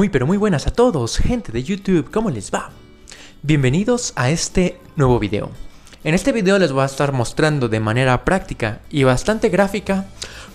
Muy pero muy buenas a todos, gente de YouTube, ¿cómo les va? Bienvenidos a este nuevo video. En este video les voy a estar mostrando de manera práctica y bastante gráfica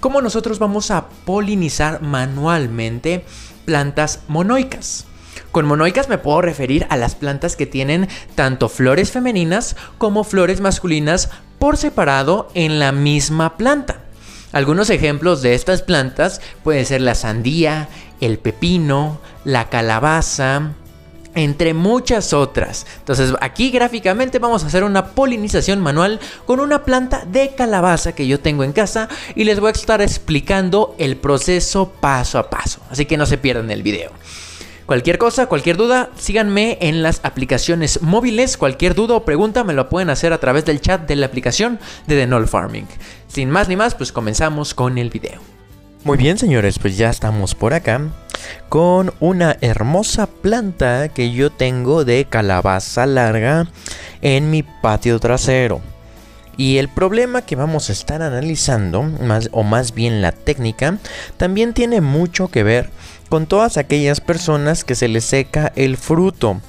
cómo nosotros vamos a polinizar manualmente plantas monoicas. Con monoicas me puedo referir a las plantas que tienen tanto flores femeninas como flores masculinas por separado en la misma planta. Algunos ejemplos de estas plantas pueden ser la sandía, el pepino, la calabaza, entre muchas otras. Entonces aquí gráficamente vamos a hacer una polinización manual con una planta de calabaza que yo tengo en casa y les voy a estar explicando el proceso paso a paso. Así que no se pierdan el video. Cualquier cosa, cualquier duda, síganme en las aplicaciones móviles. Cualquier duda o pregunta me lo pueden hacer a través del chat de la aplicación de The Null Farming. Sin más ni más, pues comenzamos con el video. Muy bien, señores, pues ya estamos por acá con una hermosa planta que yo tengo de calabaza larga en mi patio trasero. Y el problema que vamos a estar analizando, más, o más bien la técnica, también tiene mucho que ver con todas aquellas personas que se les seca el fruto.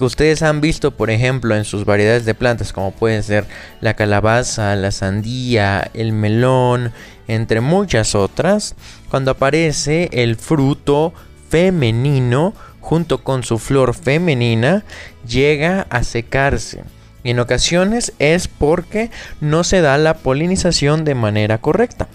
Que ustedes han visto, por ejemplo, en sus variedades de plantas, como pueden ser la calabaza, la sandía, el melón, entre muchas otras, cuando aparece el fruto femenino junto con su flor femenina, llega a secarse. Y en ocasiones es porque no se da la polinización de manera correcta.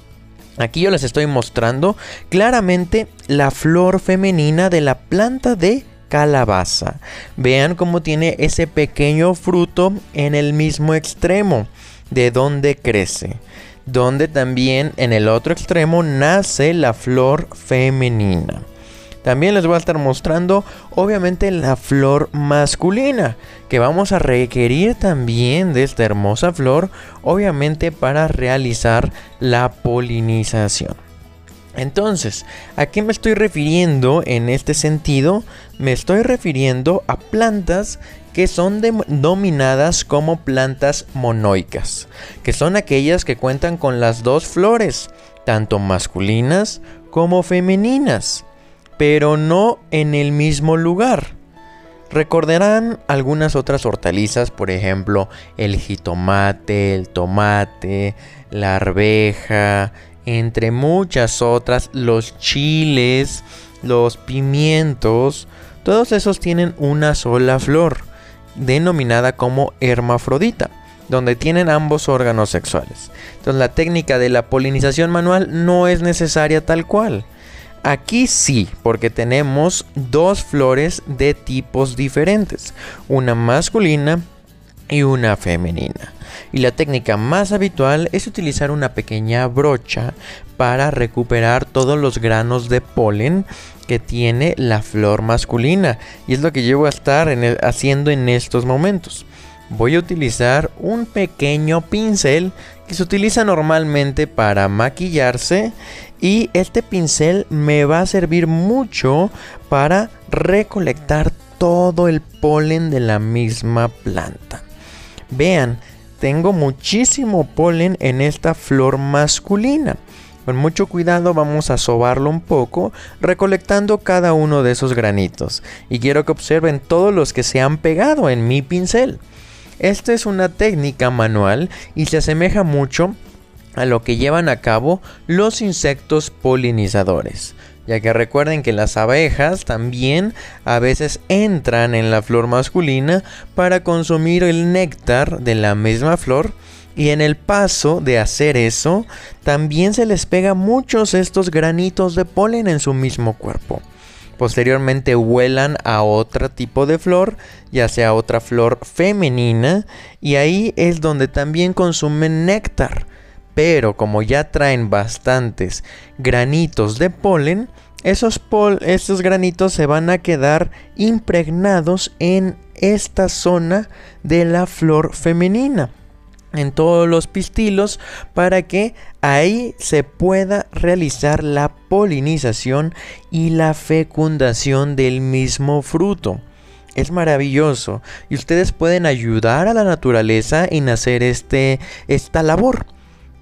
Aquí yo les estoy mostrando claramente la flor femenina de la planta de calabaza. Vean cómo tiene ese pequeño fruto en el mismo extremo de donde crece. Donde también en el otro extremo nace la flor femenina. También les voy a estar mostrando obviamente la flor masculina, que vamos a requerir también de esta hermosa flor, obviamente para realizar la polinización. Entonces, ¿a qué me estoy refiriendo en este sentido? Me estoy refiriendo a plantas que son denominadas como plantas monoicas, que son aquellas que cuentan con las dos flores, tanto masculinas como femeninas pero no en el mismo lugar. Recordarán algunas otras hortalizas, por ejemplo, el jitomate, el tomate, la arveja, entre muchas otras, los chiles, los pimientos, todos esos tienen una sola flor, denominada como hermafrodita, donde tienen ambos órganos sexuales. Entonces la técnica de la polinización manual no es necesaria tal cual. Aquí sí, porque tenemos dos flores de tipos diferentes, una masculina y una femenina. Y la técnica más habitual es utilizar una pequeña brocha para recuperar todos los granos de polen que tiene la flor masculina. Y es lo que voy a estar haciendo en estos momentos. Voy a utilizar un pequeño pincel que se utiliza normalmente para maquillarse y este pincel me va a servir mucho para recolectar todo el polen de la misma planta. Vean, tengo muchísimo polen en esta flor masculina. Con mucho cuidado vamos a sobarlo un poco, recolectando cada uno de esos granitos. Y quiero que observen todos los que se han pegado en mi pincel. Esta es una técnica manual y se asemeja mucho a lo que llevan a cabo los insectos polinizadores, ya que recuerden que las abejas también a veces entran en la flor masculina para consumir el néctar de la misma flor y en el paso de hacer eso también se les pega muchos estos granitos de polen en su mismo cuerpo. Posteriormente vuelan a otro tipo de flor, ya sea otra flor femenina, y ahí es donde también consumen néctar. Pero como ya traen bastantes granitos de polen, esos, esos granitos se van a quedar impregnados en esta zona de la flor femenina en todos los pistilos para que ahí se pueda realizar la polinización y la fecundación del mismo fruto. Es maravilloso y ustedes pueden ayudar a la naturaleza en hacer este, esta labor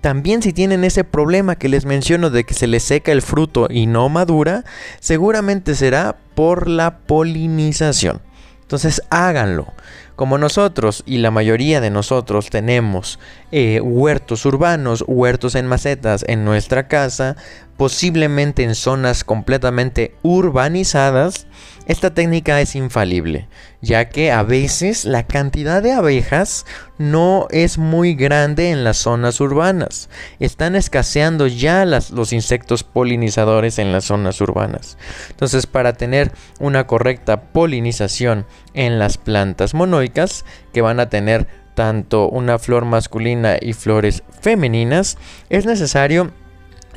También si tienen ese problema que les menciono de que se les seca el fruto y no madura, seguramente será por la polinización. Entonces háganlo. Como nosotros y la mayoría de nosotros tenemos eh, huertos urbanos, huertos en macetas en nuestra casa, posiblemente en zonas completamente urbanizadas, esta técnica es infalible, ya que a veces la cantidad de abejas no es muy grande en las zonas urbanas. Están escaseando ya los insectos polinizadores en las zonas urbanas. Entonces, para tener una correcta polinización en las plantas monoicas, que van a tener tanto una flor masculina y flores femeninas, es necesario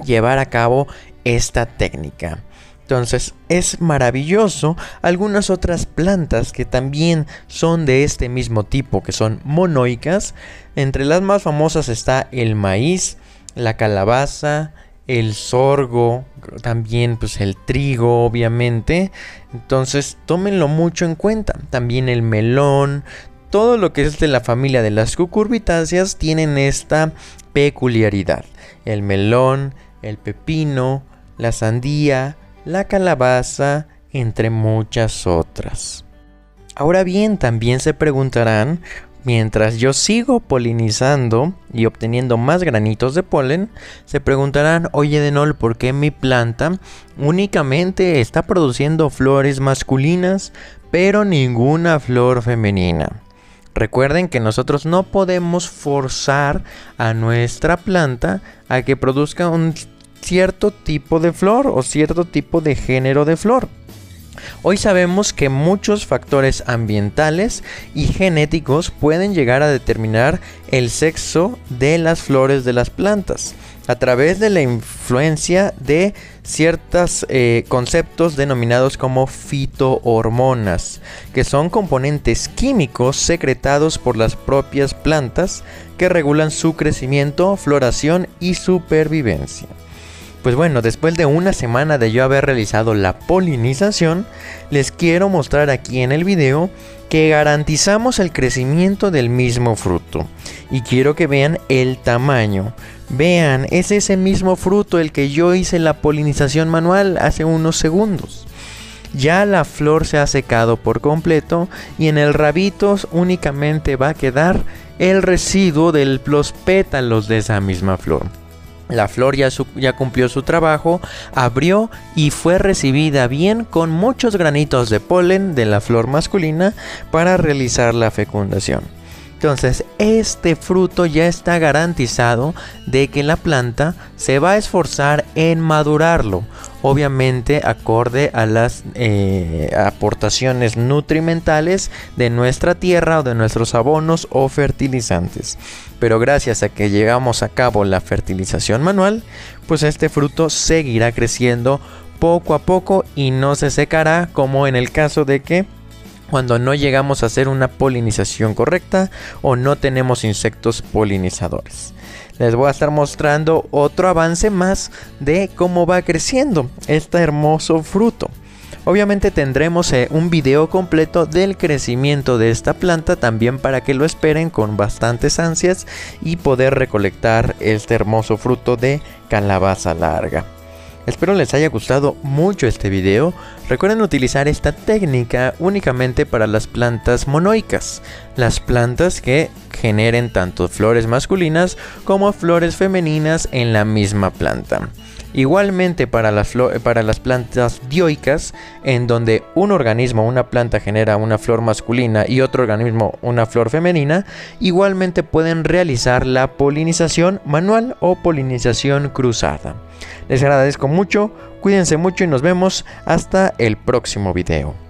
llevar a cabo esta técnica. Entonces es maravilloso. Algunas otras plantas que también son de este mismo tipo, que son monoicas. Entre las más famosas está el maíz, la calabaza, el sorgo, también pues el trigo obviamente. Entonces tómenlo mucho en cuenta. También el melón. Todo lo que es de la familia de las cucurbitáceas tienen esta peculiaridad. El melón, el pepino, la sandía, la calabaza, entre muchas otras. Ahora bien, también se preguntarán, mientras yo sigo polinizando y obteniendo más granitos de polen, se preguntarán, oye Denol, ¿por qué mi planta únicamente está produciendo flores masculinas, pero ninguna flor femenina? Recuerden que nosotros no podemos forzar a nuestra planta a que produzca un cierto tipo de flor o cierto tipo de género de flor. Hoy sabemos que muchos factores ambientales y genéticos pueden llegar a determinar el sexo de las flores de las plantas a través de la influencia de ciertos eh, conceptos denominados como fitohormonas, que son componentes químicos secretados por las propias plantas que regulan su crecimiento, floración y supervivencia. Pues bueno, después de una semana de yo haber realizado la polinización, les quiero mostrar aquí en el video que garantizamos el crecimiento del mismo fruto. Y quiero que vean el tamaño. Vean, es ese mismo fruto el que yo hice la polinización manual hace unos segundos. Ya la flor se ha secado por completo y en el rabito únicamente va a quedar el residuo de los pétalos de esa misma flor. La flor ya, cumplió su trabajo, abrió y fue recibida bien con muchos granitos de polen de la flor masculina para realizar la fecundación. Entonces, este fruto ya está garantizado de que la planta se va a esforzar en madurarlo, obviamente acorde a las eh, aportaciones nutrimentales de nuestra tierra o de nuestros abonos o fertilizantes. Pero gracias a que llegamos a cabo la fertilización manual, pues este fruto seguirá creciendo poco a poco y no se secará como en el caso de que cuando no llegamos a hacer una polinización correcta o no tenemos insectos polinizadores. Les voy a estar mostrando otro avance más de cómo va creciendo este hermoso fruto. Obviamente tendremos eh, un video completo del crecimiento de esta planta también para que lo esperen con bastantes ansias y poder recolectar este hermoso fruto de calabaza larga. Espero les haya gustado mucho este video. Recuerden utilizar esta técnica únicamente para las plantas monoicas, las plantas que generen tanto flores masculinas como flores femeninas en la misma planta. Igualmente para las, para las plantas dioicas, en donde un organismo, una planta genera una flor masculina y otro organismo una flor femenina, igualmente pueden realizar la polinización manual o polinización cruzada. Les agradezco mucho, cuídense mucho y nos vemos hasta el próximo video.